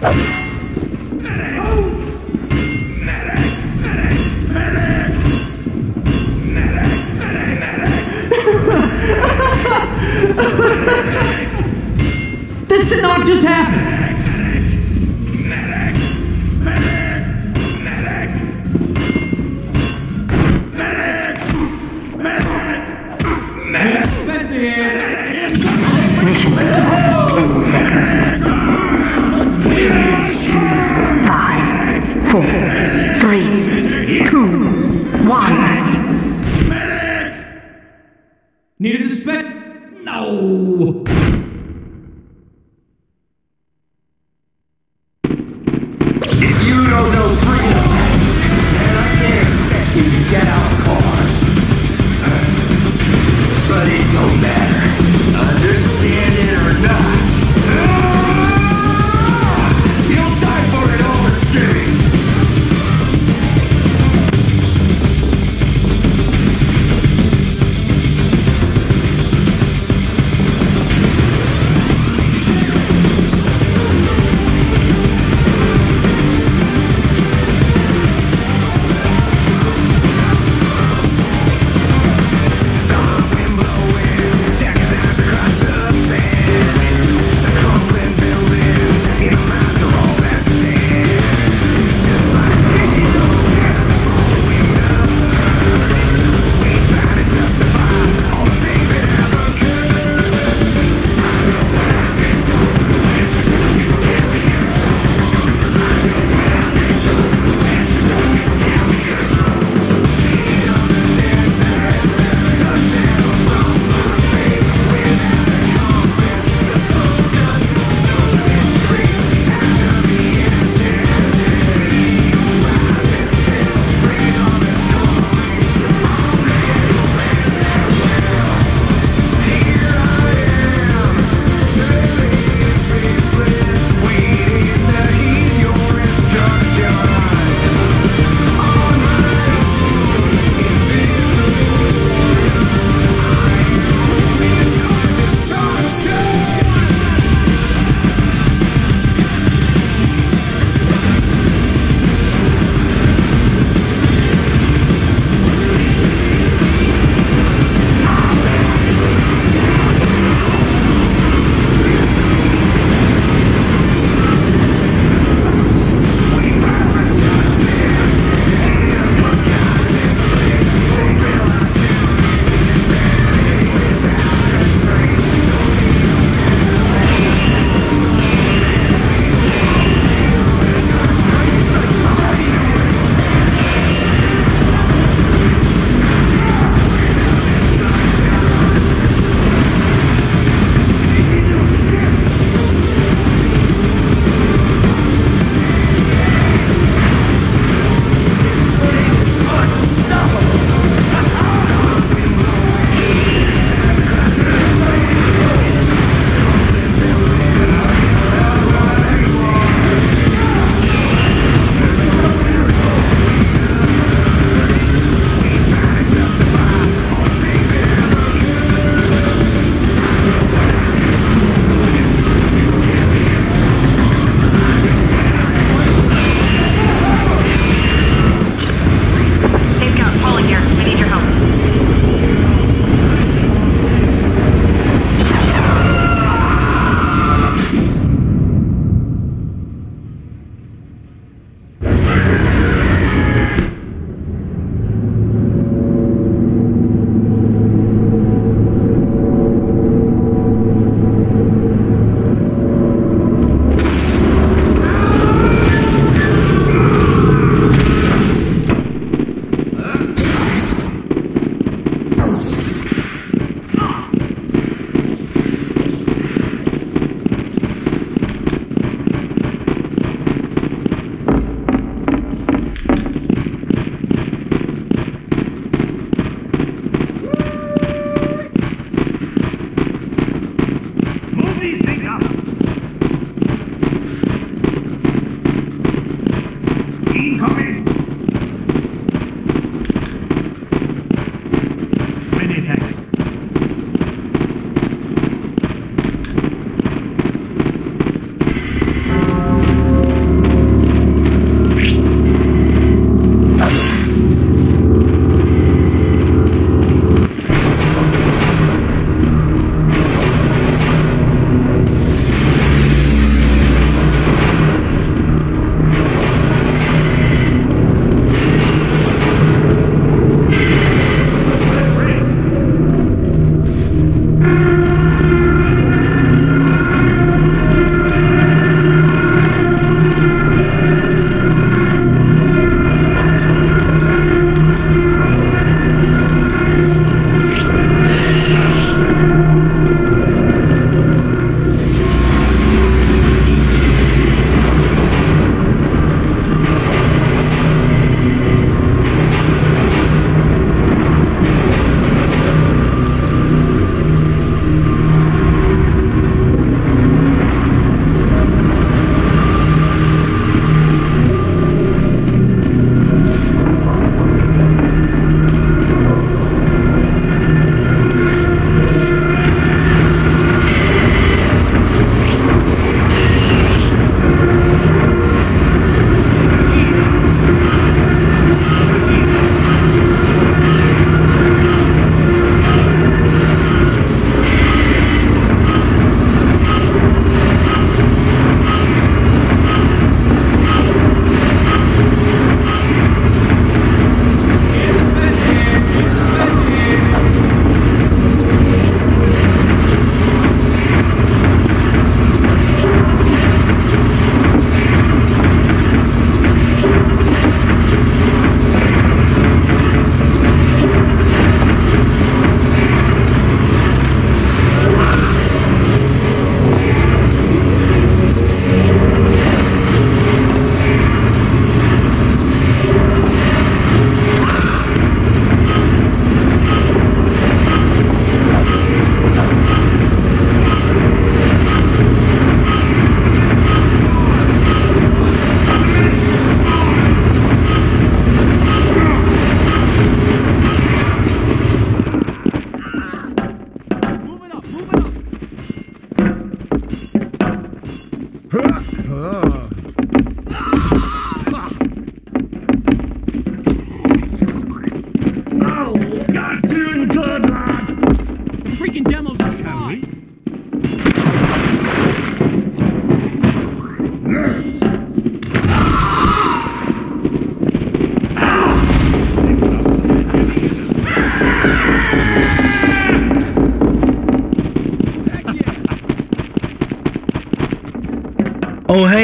This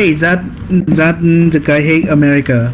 Hey, that that the guy hate America?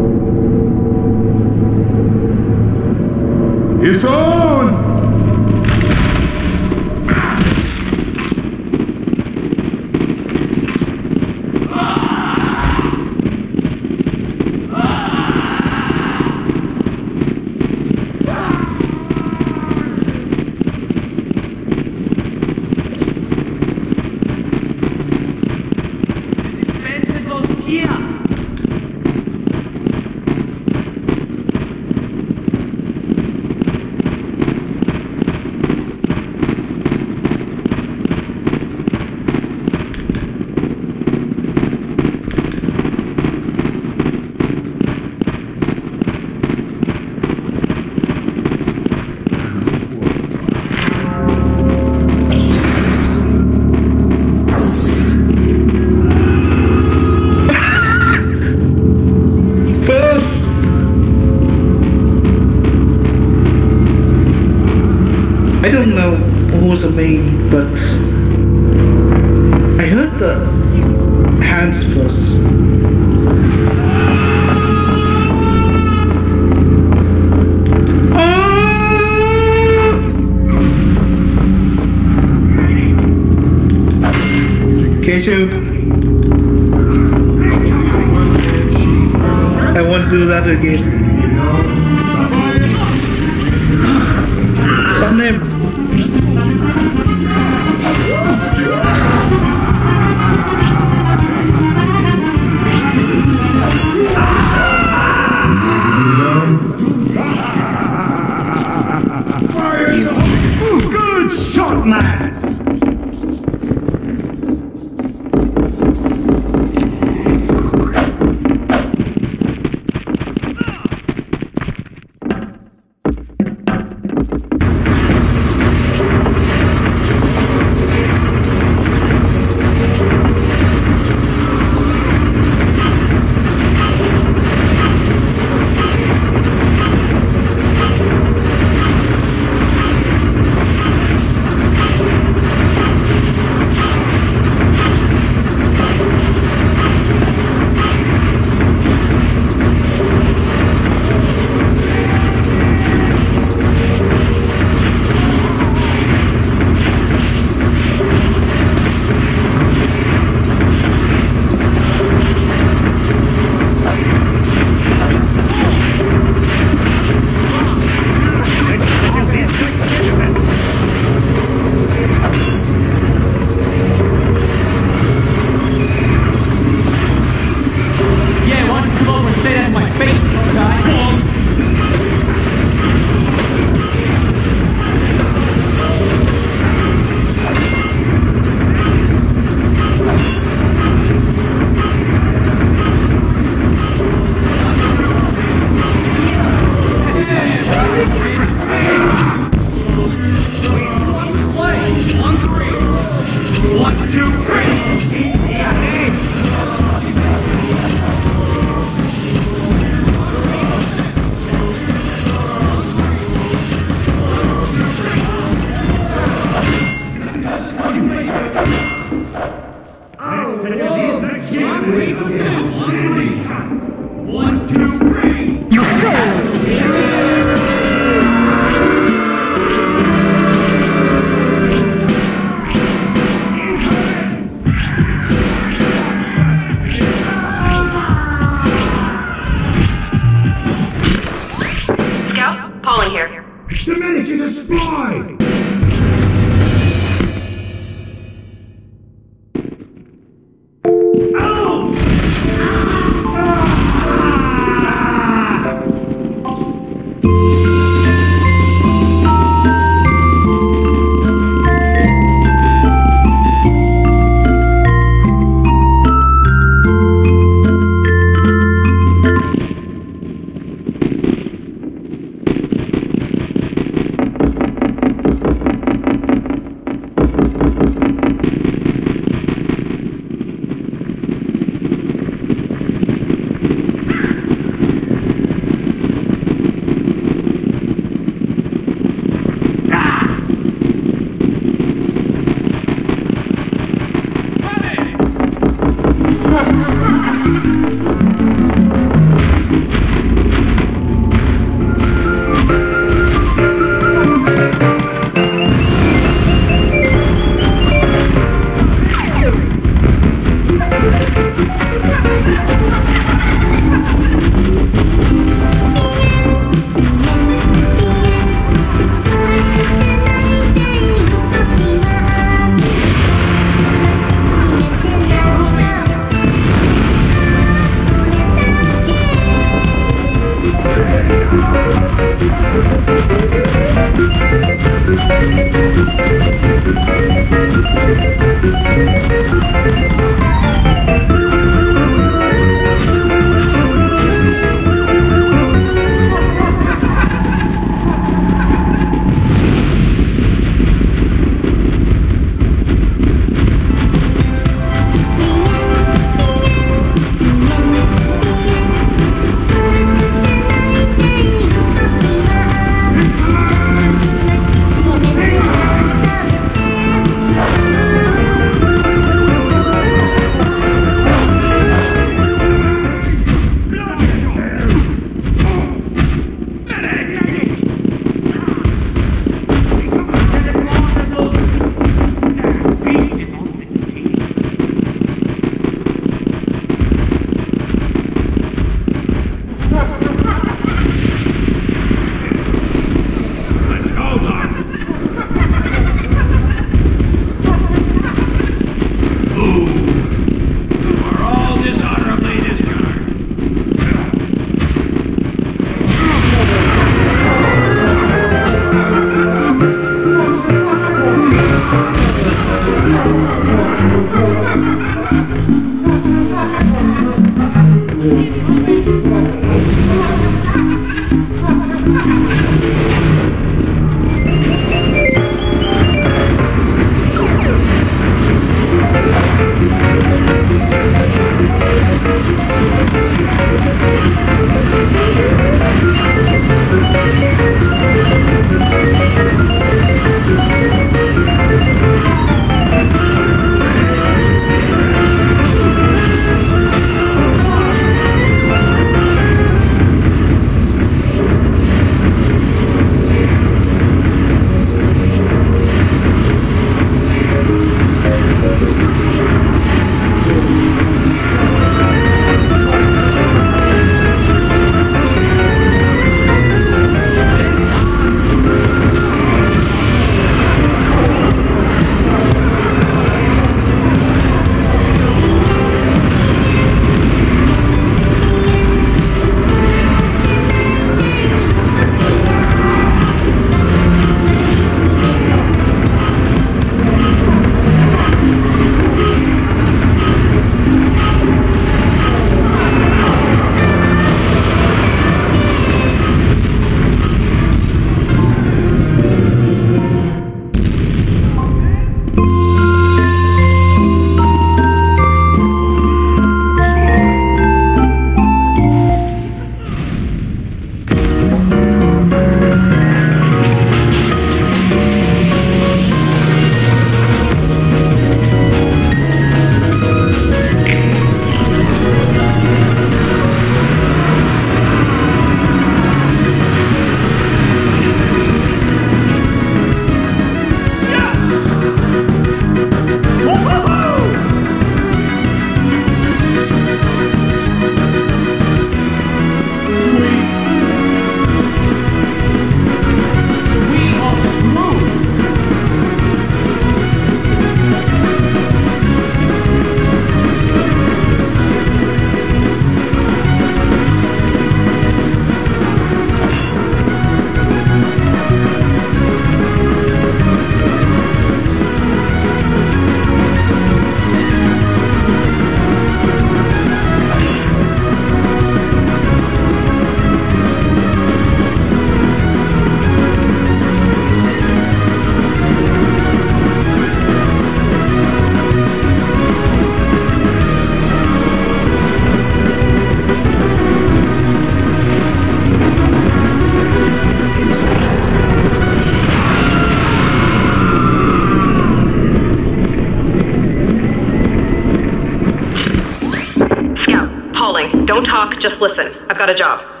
Just listen. I've got a job.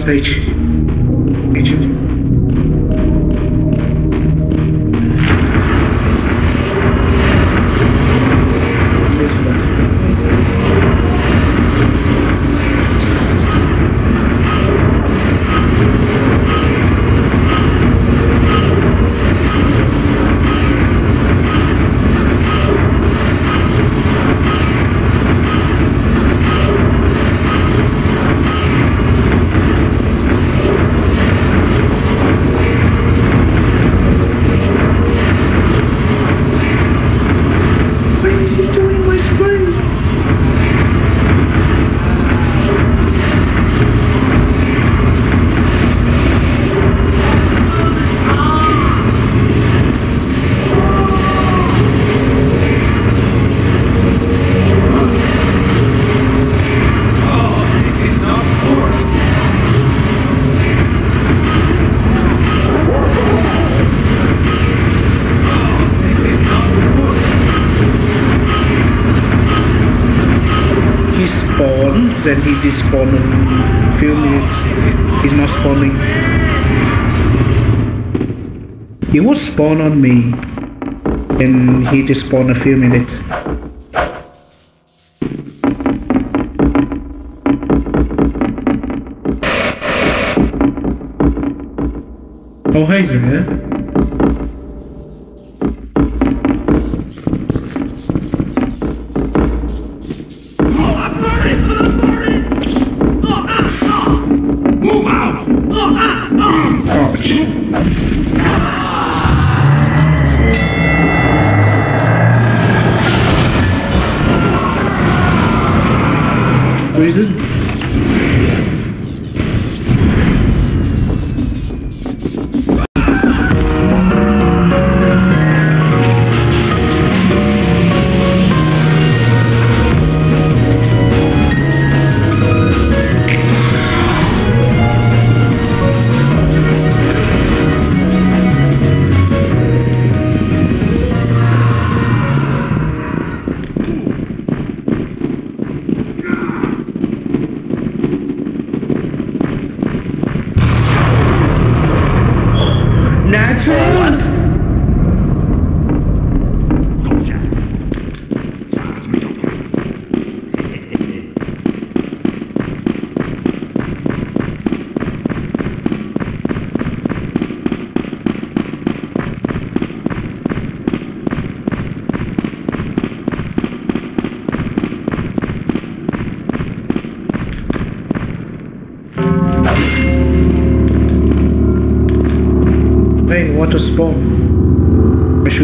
Okay, spawned, then he despawned in a few minutes. He's not spawning. He would spawn on me, And he despawned a few minutes. Oh, hey there. Reason?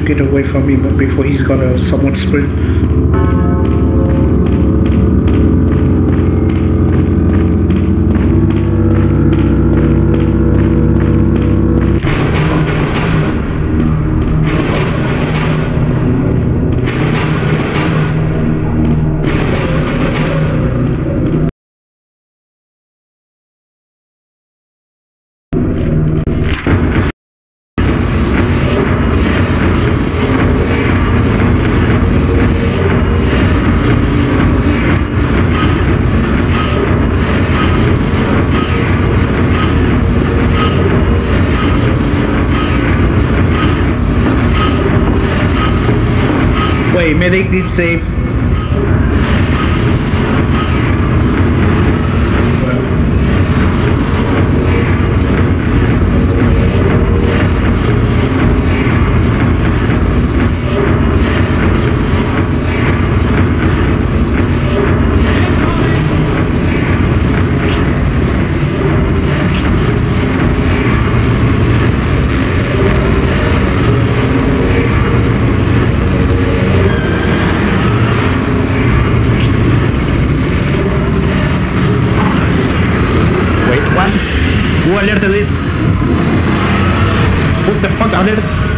Respawn. I should get away from him before he's got a somewhat sprint. ってポンと跳ねる。